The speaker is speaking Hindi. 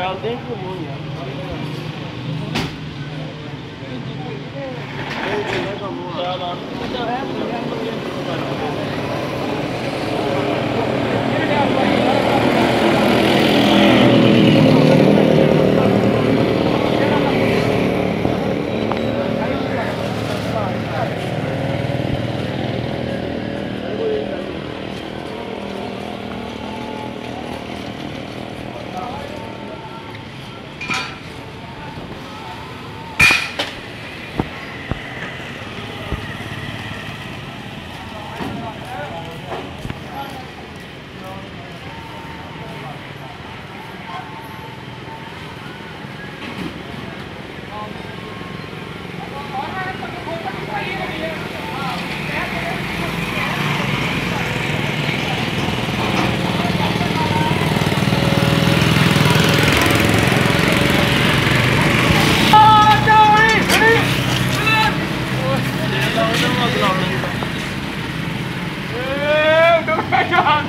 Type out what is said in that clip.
I'll think we're moving. Thank you. Don't back on!